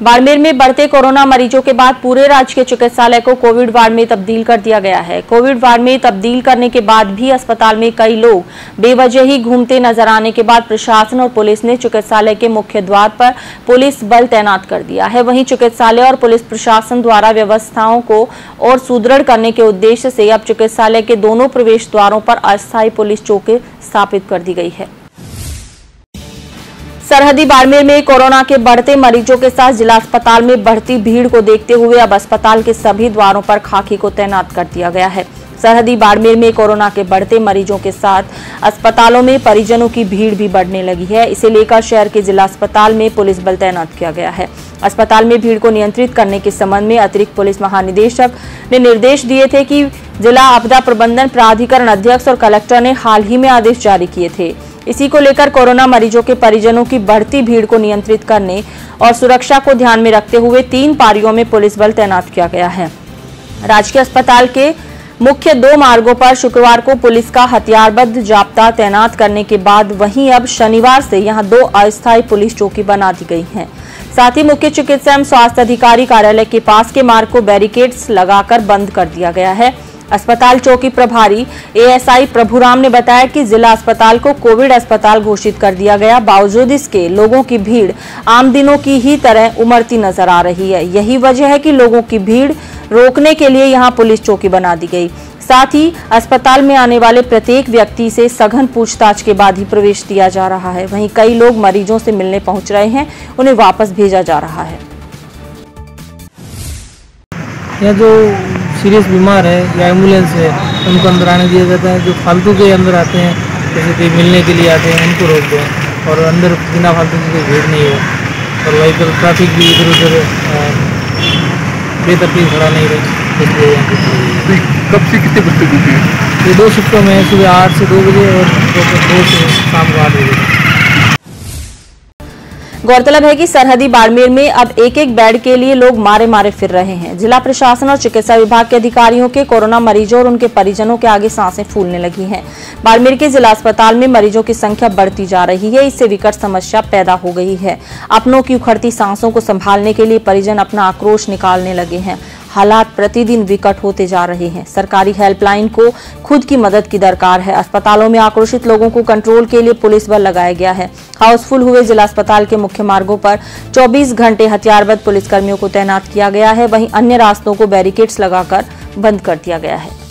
बाड़मेर में बढ़ते कोरोना मरीजों के बाद पूरे राज्य के चिकित्सालय को कोविड वार्ड में तब्दील कर दिया गया है। कोविड वार्ड में तब्दील करने के बाद भी अस्पताल में कई लोग बेवजह ही घूमते नज़र आने के बाद प्रशासन और पुलिस ने चिकित्सालय के मुख्य द्वार पर पुलिस बल तैनात कर दिया है। वहीं चिकित्सालय और पुलिस प्रशासन द्वारा व्यवस्थाओं को और सुदृढ़ करने के उद्देश्य से अब चिकित्सालय के दोनों प्रवेश द्वारों पर अस्थायी पुलिस चौकी स्थापित कर दी गई है। सरहदी बाड़मेर में कोरोना के बढ़ते मरीजों के साथ जिला अस्पताल में बढ़ती भीड़ को देखते हुए अब अस्पताल के सभी द्वारों पर खाकी को तैनात कर दिया गया है। सरहदी बाड़मेर में कोरोना के बढ़ते मरीजों के साथ अस्पतालों में परिजनों की भीड़ भी बढ़ने लगी है। इसे लेकर शहर के जिला अस्पताल में पुलिस बल तैनात किया गया है। अस्पताल में भीड़ को नियंत्रित करने के संबंध में अतिरिक्त पुलिस महानिदेशक ने निर्देश दिए थे कि जिला आपदा प्रबंधन प्राधिकरण अध्यक्ष और कलेक्टर ने हाल ही में आदेश जारी किए थे। इसी को लेकर कोरोना मरीजों के परिजनों की बढ़ती भीड़ को नियंत्रित करने और सुरक्षा को ध्यान में रखते हुए तीन पारियों में पुलिस बल तैनात किया गया है। राजकीय अस्पताल के मुख्य दो मार्गों पर शुक्रवार को पुलिस का हथियारबद्ध जाप्ता तैनात करने के बाद वहीं अब शनिवार से यहाँ दो अस्थायी पुलिस चौकी बना दी गई हैं। साथ ही मुख्य चिकित्सा एवं स्वास्थ्य अधिकारी कार्यालय के पास के मार्ग को बैरिकेड्स लगाकर बंद कर दिया गया है। अस्पताल चौकी प्रभारी एएसआई प्रभुराम ने बताया कि जिला अस्पताल को कोविड अस्पताल घोषित कर दिया गया। बावजूद इसके, लोगों की भीड़ आम दिनों की ही तरह उमड़ती नज़र आ रही है। यही वजह है कि लोगों की भीड़ रोकने के लिए यहाँ पुलिस चौकी बना दी गई। साथ ही अस्पताल में आने वाले प्रत्येक व्यक्ति से सघन पूछताछ के बाद ही प्रवेश दिया जा रहा है। वहीं कई लोग मरीजों से मिलने पहुँच रहे हैं। उन्हें वापस भेजा जा रहा है। या जो सीरियस बीमार है या एंबुलेंस है उनको अंदर आने दिया जाता है। जो फालतू के अंदर आते हैं जैसे कि मिलने के लिए आते हैं उनको रोक दें और अंदर बिना फालतू की कोई भीड़ नहीं हो। और व्हीकल ट्रैफ़िक भी इधर उधर बेतरतीब खड़ा नहीं रहे इसलिए कब से कितने बजे तक है? ये दो शिफ्टों में सुबह आठ से दो बजे और दोपहर दो से शाम को आठ बजे। गौरतलब है कि सरहदी बाड़मेर में अब एक एक बेड के लिए लोग मारे मारे फिर रहे हैं। जिला प्रशासन और चिकित्सा विभाग के अधिकारियों के कोरोना मरीजों और उनके परिजनों के आगे साँसें फूलने लगी हैं। बाड़मेर के जिला अस्पताल में मरीजों की संख्या बढ़ती जा रही है। इससे विकट समस्या पैदा हो गई है। अपनों की उखड़ती सांसों को संभालने के लिए परिजन अपना आक्रोश निकालने लगे हैं। हालात प्रतिदिन विकट होते जा रहे हैं। सरकारी हेल्पलाइन को खुद की मदद की दरकार है। अस्पतालों में आक्रोशित लोगों को कंट्रोल के लिए पुलिस बल लगाया गया है। हाउसफुल हुए जिला अस्पताल के मुख्य मार्गों पर 24 घंटे हथियारबद्ध पुलिसकर्मियों को तैनात किया गया है। वहीं अन्य रास्तों को बैरिकेड्स लगाकर बंद कर दिया गया है।